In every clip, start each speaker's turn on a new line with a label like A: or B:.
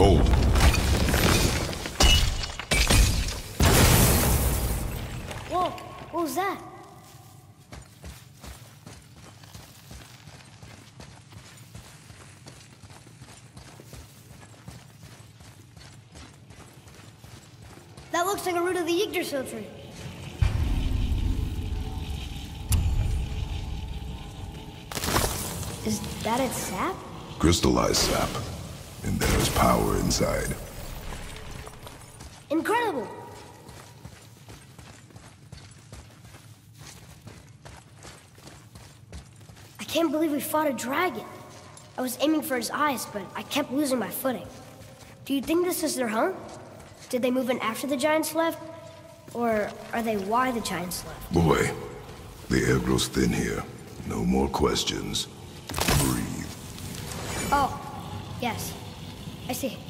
A: Hold.
B: Whoa, what was that? That looks like a root of the Yggdrasil tree. Is that its sap?
A: Crystallized sap. And there's power inside.
B: Incredible! I can't believe we fought a dragon. I was aiming for his eyes, but I kept losing my footing. Do you think this is their home? Did they move in after the giants left? Or are they why the giants left?
A: Boy, the air grows thin here. No more questions. Breathe.
B: Oh, yes. See.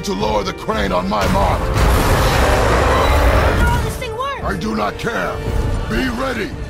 A: Ready to lower the crane on my mark.
B: Oh, this thing works!
A: I do not care. Be ready.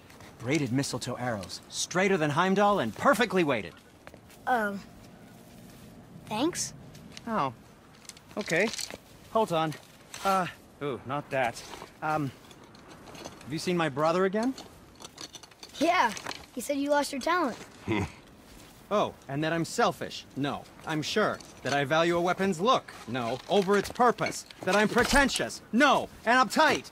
C: Braided mistletoe arrows, straighter than Heimdall and perfectly weighted.
B: Um. Thanks?
C: Oh. Okay. Hold on. Uh, ooh, not that. Um, have you seen my brother again?
B: Yeah, he said you lost your talent.
C: Oh, and that I'm selfish? No, I'm sure. That I value a weapon's look? No, over its purpose. That I'm pretentious? No, and uptight,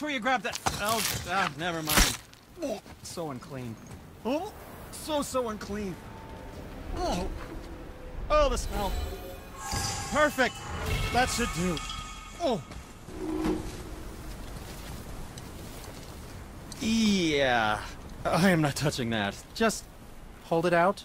C: Where you grab that. Oh, ah, never mind. Oh, so unclean. Oh, so, so unclean. Oh, oh, the smell. Perfect. That should do. Oh. Yeah. I am not touching that. Just hold it out.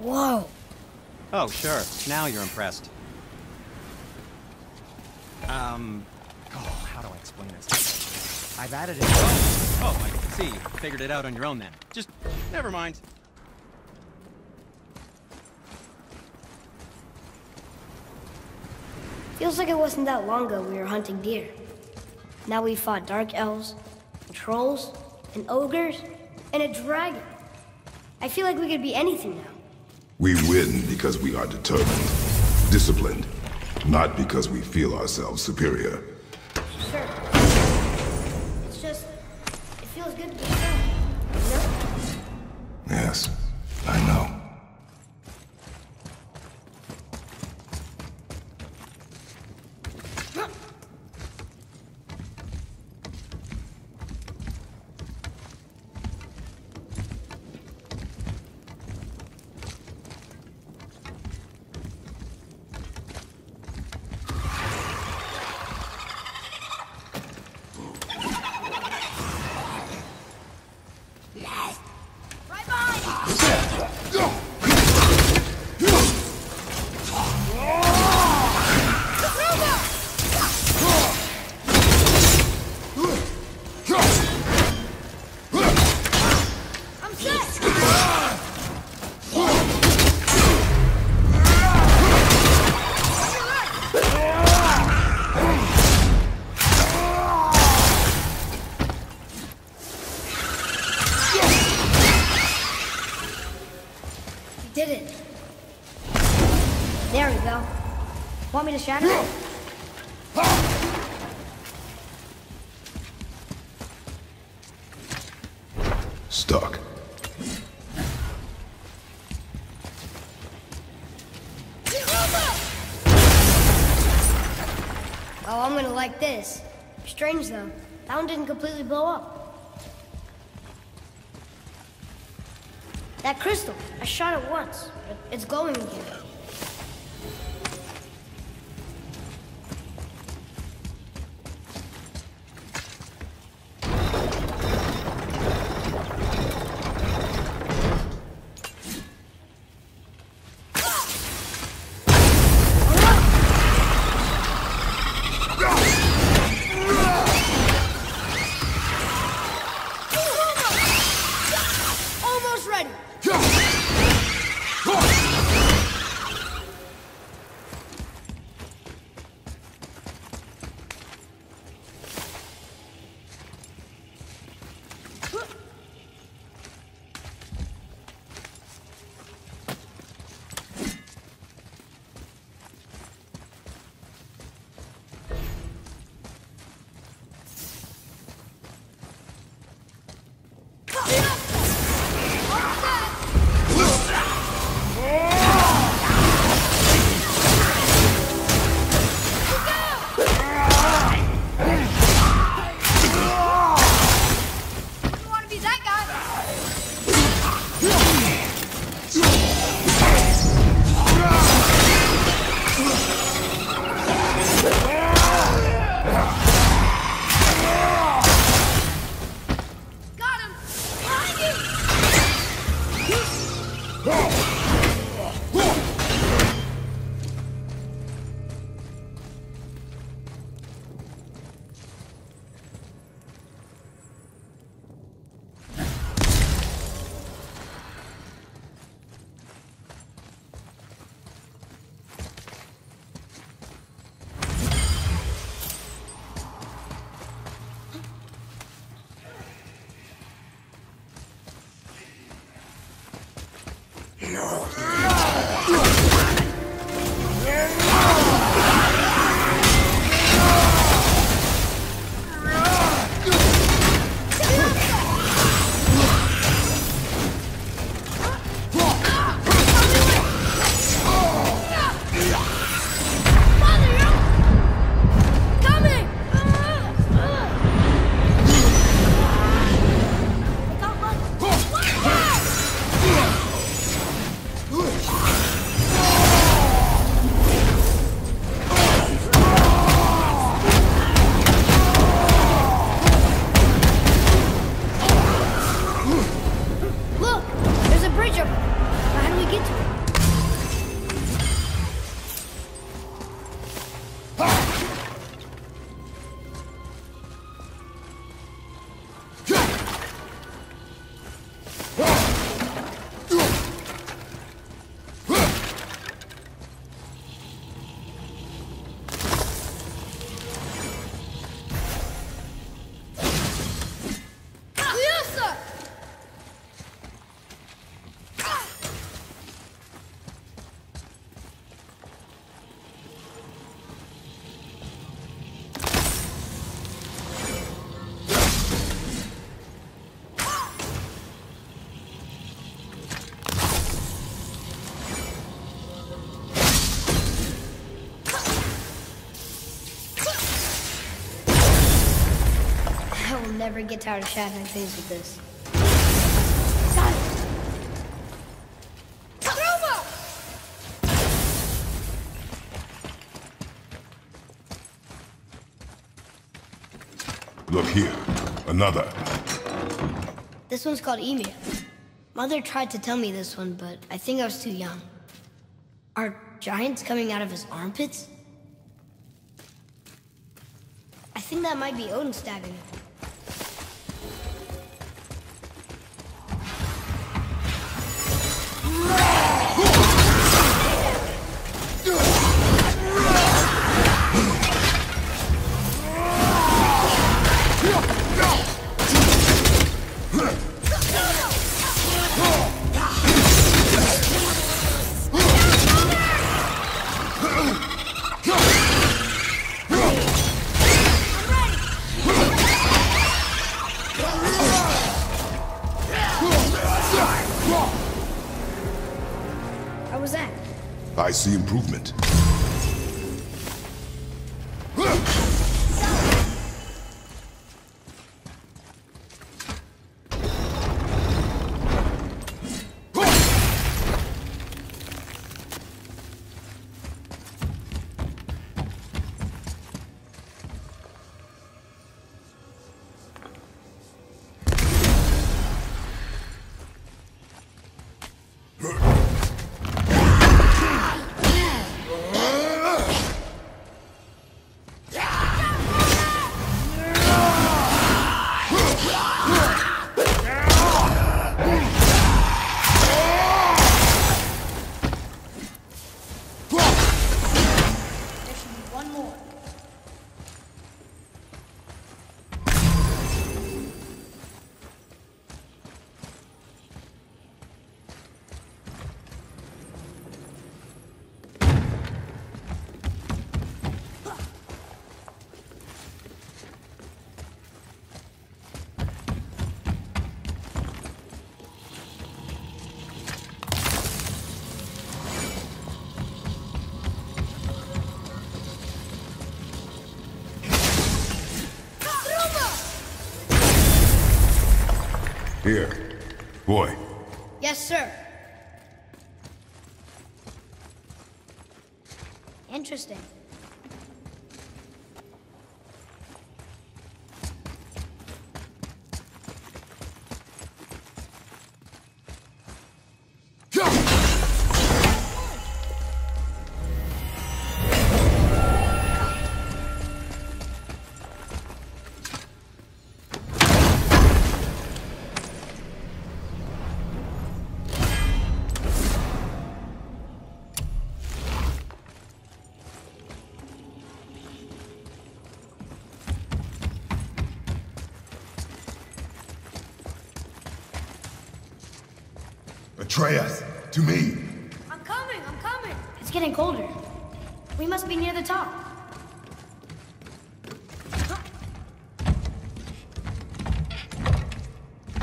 B: Whoa,
C: Oh, sure. Now you're impressed. Um, oh, how do I explain this? I've added it. Oh, I see. Figured it out on your own then. Just, never mind.
B: Feels like it wasn't that long ago we were hunting deer. Now we fought dark elves, and trolls, and ogres, and a dragon. I feel like we could be anything now.
A: We win because we are determined, disciplined, not because we feel ourselves superior.
B: This. Strange though. That one didn't completely blow up. That crystal, I shot it once. It's glowing again. Lord. Never get tired of shattering things with this.
A: Look here. Another.
B: This one's called Ymir. Mother tried to tell me this one, but I think I was too young. Are giants coming out of his armpits? I think that might be Odin stabbing him.
A: Boy.
B: Yes, sir. Interesting.
A: Atreus, to me.
B: I'm coming, I'm coming. It's getting colder. We must be near the top.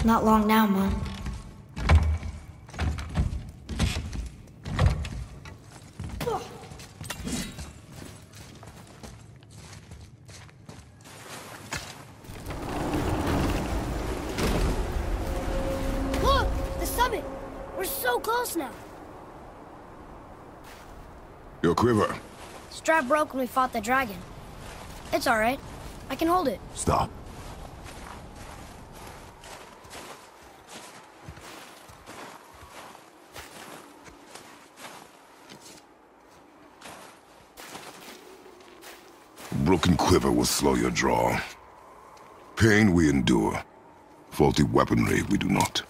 B: Not long now, Mom. Look! The summit! We're so close now.
A: Your quiver.
B: Strap broke when we fought the dragon. It's alright. I can hold it.
A: Stop. Broken quiver will slow your draw. Pain we endure. Faulty weaponry we do not.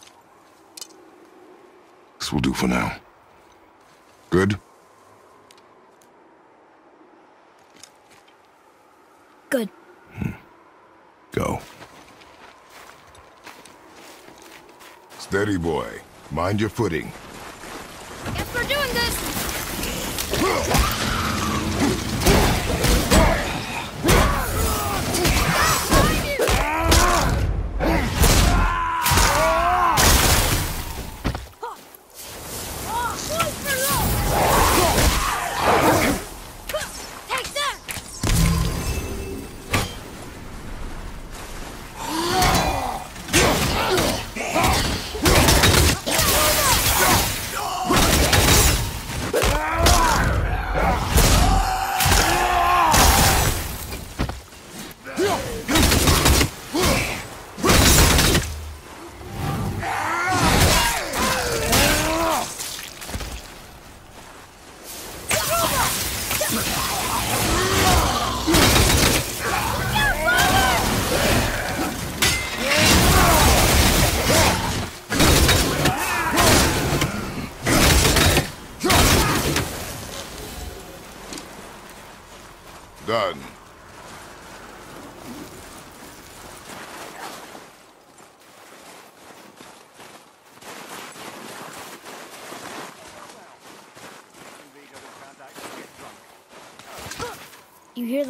A: This will do for now. Good?
B: Good.
A: Go. Steady, boy. Mind your footing.
B: Guess we're doing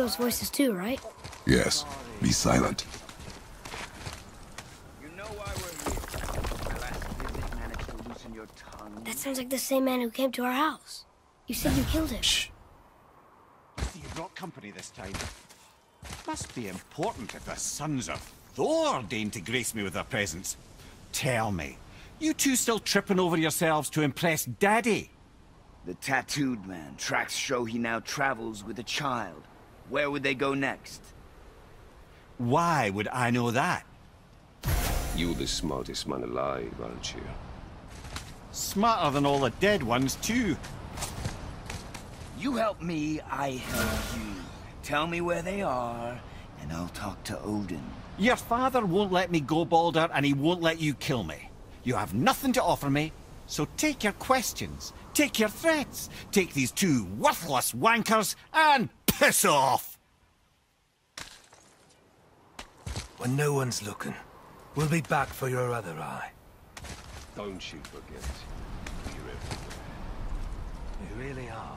B: those voices too, right?
A: Yes. Be silent.
D: You know why we're here. My last visit managed to loosen your tongue.
B: That sounds like the same man who came to our house. You said you killed him.
E: Shh. You brought company this time. Must be important if the sons of Thor deign to grace me with their presence. Tell me, you two still tripping over yourselves to impress Daddy?
D: The tattooed man. Tracks show he now travels with a child. Where would they go next?
E: Why would I know that?
F: You're the smartest man alive, aren't you?
E: Smarter than all the dead ones, too.
D: You help me, I help you. Tell me where they are, and I'll talk to Odin.
E: Your father won't let me go, Baldur, and he won't let you kill me. You have nothing to offer me, so take your questions, take your threats, take these two worthless wankers, and piss off!
G: When no one's looking, we'll be back for your other eye.
F: Don't you forget. You're everywhere.
G: We really are,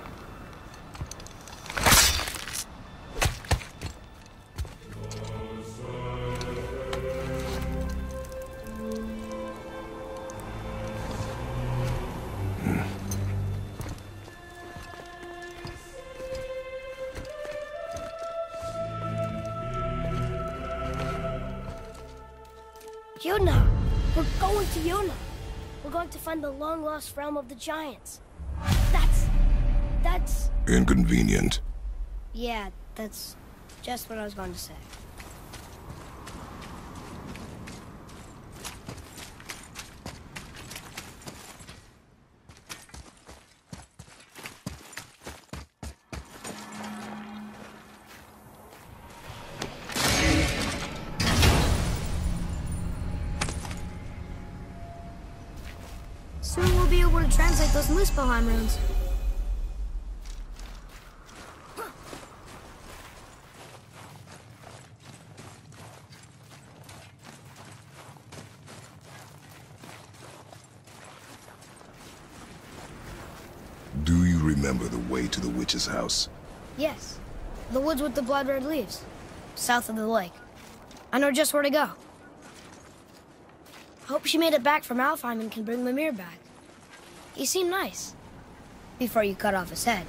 B: Long-lost realm of the Giants. That's... that's...
A: Inconvenient.
B: Yeah, that's just what I was going to say.
H: Soon we'll be able to translate those Muspelheim runes.
A: Do you remember the way to the witch's house?
B: Yes. The woods with the blood-red leaves. South of the lake. I know just where to go. Hope she made it back from Alfheim and can bring Mimir back. He seemed nice. Before you cut off his head.